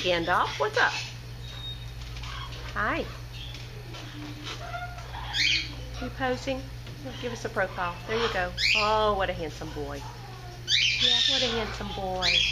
Gandalf. What's up? Hi. You posing? Give us a profile. There you go. Oh, what a handsome boy. Yeah, what a handsome boy.